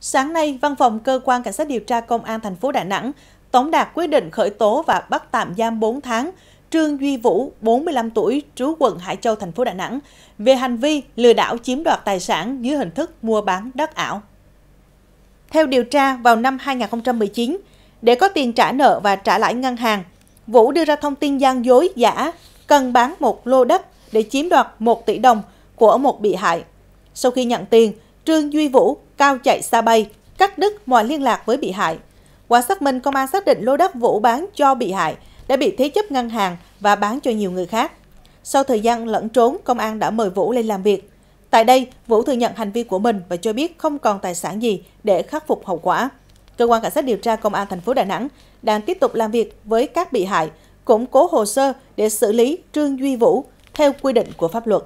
Sáng nay, Văn phòng Cơ quan Cảnh sát điều tra Công an thành phố Đà Nẵng tống đạt quyết định khởi tố và bắt tạm giam 4 tháng Trương Duy Vũ, 45 tuổi, trú quận Hải Châu, thành phố Đà Nẵng, về hành vi lừa đảo chiếm đoạt tài sản dưới hình thức mua bán đất ảo. Theo điều tra, vào năm 2019, để có tiền trả nợ và trả lãi ngân hàng, Vũ đưa ra thông tin gian dối giả cần bán một lô đất để chiếm đoạt 1 tỷ đồng của một bị hại. Sau khi nhận tiền, Trương Duy Vũ cao chạy xa bay, cắt đứt mọi liên lạc với bị hại. Qua xác minh, công an xác định lô đất Vũ bán cho bị hại đã bị thế chấp ngân hàng và bán cho nhiều người khác. Sau thời gian lẫn trốn, công an đã mời Vũ lên làm việc. Tại đây, Vũ thừa nhận hành vi của mình và cho biết không còn tài sản gì để khắc phục hậu quả. Cơ quan cảnh sát điều tra công an thành phố Đà Nẵng đang tiếp tục làm việc với các bị hại, củng cố hồ sơ để xử lý Trương Duy Vũ theo quy định của pháp luật.